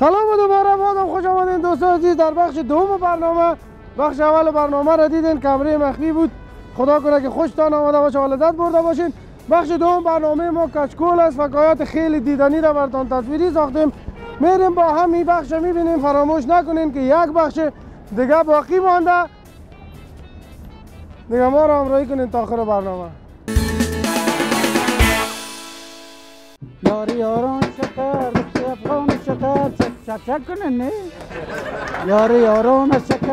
سلام و دوباره بازم خوش آمدین دوستان عزیز. در بخش دوم برنامه بخش اول برنامه را دیدین کمره مخفی بود. خدا کنه که خوشتان آمده باشه و لذت برده باشین. بخش دوم برنامه ما کچکول است فکایات خیلی دیدنی را براتون تصویری ساختیم. میریم با هم این بخش می‌بینیم. فراموش نکنین که یک بخش دیگه باقی مانده. دیگه ما را همراهی کنین تا آخر برنامه. یاری یاران شکر افغان شکر. చచ్చక్కునండి ఎవరు ఎవరు నచ్చక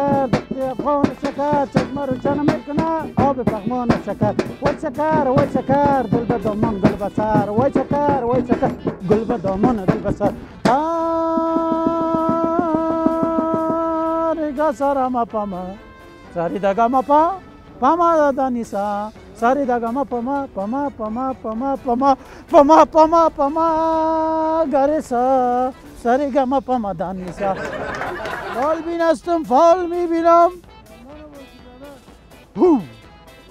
افغان شکر چشمه رو جنم میکنه آب فهمان شکر. وای شکر وای شکر دل به دامن گل بسر وای شکر وای شکر گل به دامن دل بسر ریگا سرم پما سری دگا مپا پما دانیسا دادا نیسا ساری دگا ما پاما پاما پاما پاما پاما پاما پاما پاما گرسا. ساری گما پاما دانیسا فال بینستم فال می‌بینم. هو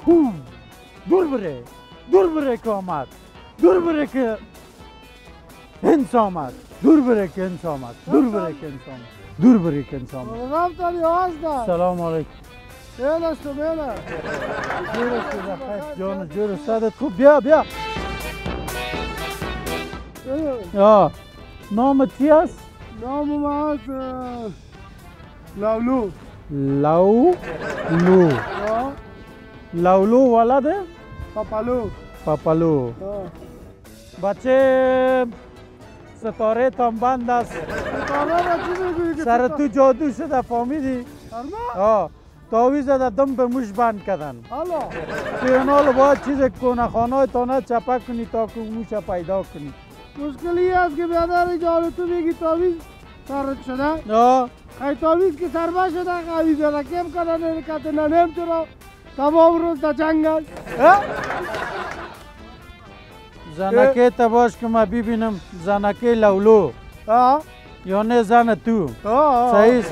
هو. دور بره دور بره که آمد دور بره که انس آمد دور بره که انس آمد دور بره که انس آمد دور بره که انس آمد. سلام علیکم. بیالا تو بیالا جورسته زخش جان جورسته خوب بیا بیا آه نام چی است؟ نام ما هست لولو لو لو لولو ولده؟ پاپالو پاپالو بچه ستاره تان بند است سر تو جادو شده فهمیدی؟ آه تاویز ده دم به موش بند کردن. حالا؟ باید چیز کنه خانه تانه چپک کنی تا که موش پیدا کنی. مشکلی است که بیادر جان تو میگی تاویز سرت شده؟ آه. خیلی تاویز که سربه شده قوی زده کم کنه نرکت ننیم چرا تمام روز در جنگ است. اه؟ زنکه تا باش که ما ببینم زنکه لولو. آه. یا نه زن تو. صحیح.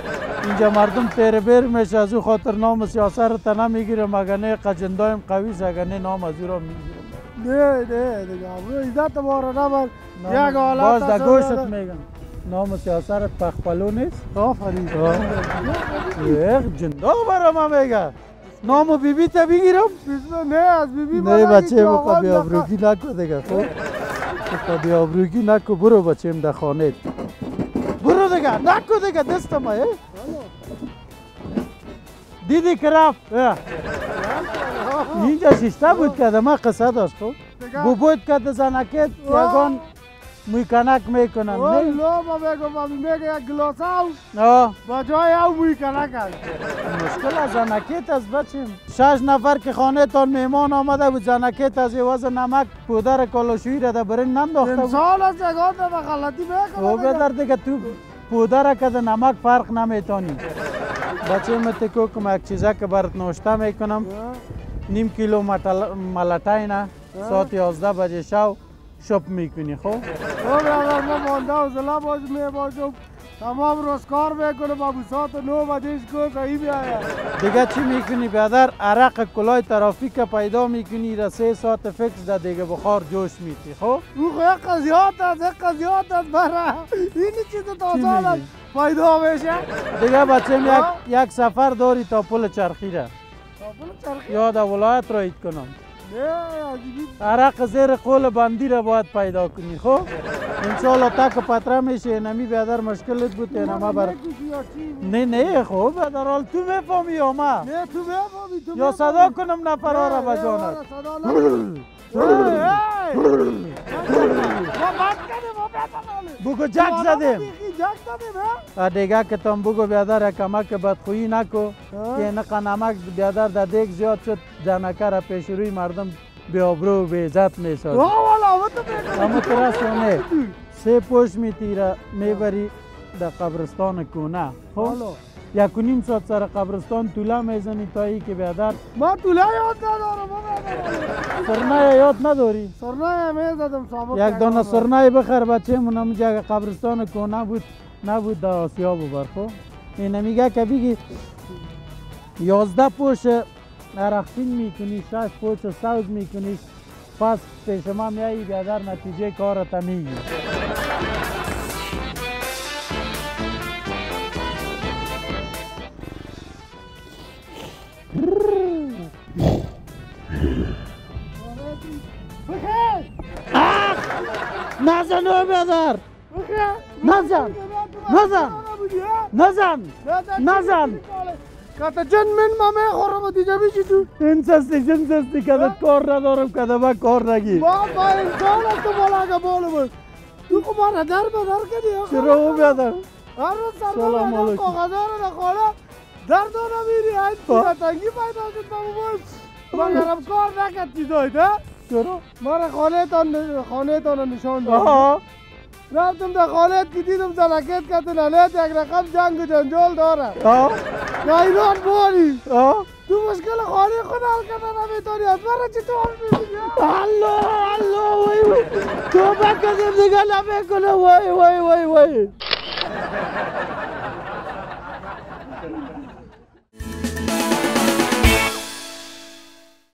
اینجا مردم تیر بیر میشه از او خاطر نام سیاست رو تا نمی‌گیره مگه نه قجندایم قوی است اگر نه نام از او را می‌گیره. نه نه دیگه برو عزت ما را نبر یک حالت باز در گوشت. میگم. نام سیاست رو پخپلو نیست؟ آفرین. یک جندا برا ما میگه. نامو بی بی تا بگیرم. نه از بیبی نه بچه بقا بی آبروگی نکو دیگه خب؟ بقا بی آبروگی نکو برو بچه در خانه. برو دیگه نکو دیگه دست ما اه. دیدی که رفت. اینجا ششته بود که ما قصه داشت خب؟ بو بود که در زنکت یگان اوه نه؟ لو ما بگو ما میگه یک گلاس او با جای او موی کنک است مشکل از زنکیت است بچیم شش نفر که خانه تان مهمان آمده بود زنکیت از عوض نمک پودر کالاشویی را در برین ننداخته بود. انسان است یگان به غلطی او می‌کنه بدر دیگه تو پودر که در نمک فرق نمیتانی بچه متکو که یک چیزه که برات نوشته می‌کنم نیم کیلو متل- ملتای نه. ساعت یازده بجه شو شپ می‌کنی خب؟ برادر ما مانده و زلا باز می باشم تمام روز کار می‌کنه با ساعت نو بجهش کو صحیح بیاید دیگه چی می‌کنی بیادر عرق کلای ترافیک پیدا می‌کنی را سه ساعت فکس در دیگه بخار جوش میتی خب؟ او یک قضیات یک قضیات است برا. این چیز تازه است. میگی؟ پیدا میشه. دیگه بچه یک, یک سفر داری تا پل چرخی را. کابل چرخی؟ یا در ولایت را کنم. عرق زیر قول بندی را باید پیدا کنی خب انشالله تک پتره میشه نمی بیادر مشکلت بود نما بر؟ نه نه خب بیادر حال تو می‌فهمی یا ما نه تو می‌فهمی تو یا صدا کنم نفرها را به بگو جک زدیم. دیگه که تم بگو بیادر کمک بدخویی نکو. که نقا نمک بیادر در دیگ زیاد شد جنکه را پیش روی مردم به آبرو و به عزت میساز واه والا او تو بگو اما ترس نه سه پوش میتیره می‌بری در قبرستان کونه خب؟ یک و نیم ساعت سر قبرستان طوله می‌زنی تا ای که بیادر ما طوله یاد ندارم سرنه یاد نداری؟ سرنه می زدم سابق یک دانه سرنه بخر بچه من هم جگه قبرستان کونه بود نبود در آسیا ببر خب؟ این میگه که بگی یازده پوش رختین می‌کنی شش پوش سوز می‌کنی پس پیش ما میایی بیادر نتیجه کارت میگی. نزن او بیادر نزن نزن نزن نزن کاتا جن من ما می‌خورم دیگه بیشی تو این سستی جن سستی کدت کار ندارم کده من کار نگی با با انسان است تو بالا بولو بود تو کو ما در به در کردی آخه. چرا او بیادر هر روز سلام علیکم. کاغذا رو نخواله در دو نمیری این با. تنگی پیدا شد بابا من گرم کار نکرد چیزایت ها چرا را خانه تان خانه تان نشان داد آها. رفتم در خانه که دیدم زلکت کت نلیت یک رقم جنگ و جنجال داره. یا ایران باری تو مشکل خانه خود حل کردن نمی‌تونی از برای چی تو حل می‌کنی؟ الله الله وای وای. تو بکدیم دیگه نمی‌کنه وای وای وای وای.